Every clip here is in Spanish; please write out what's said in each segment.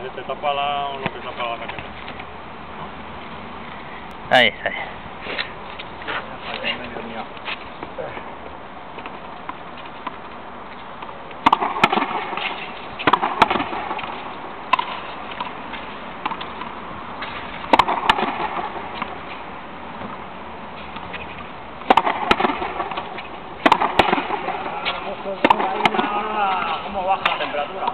Te tapa la, lo que tapa la caqueta. Ahí está. ahí. ¿Cómo baja la temperatura?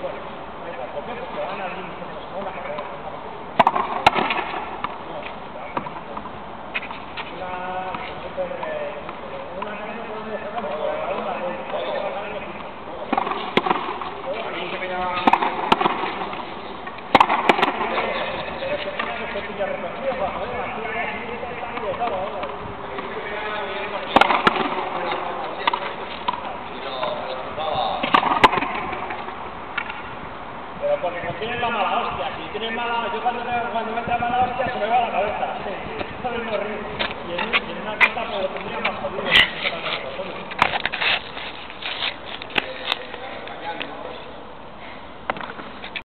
Porque tienen la mala hostia, si tienen mala yo cuando, cuando me entra mala hostia se me va la cabeza. Eso es.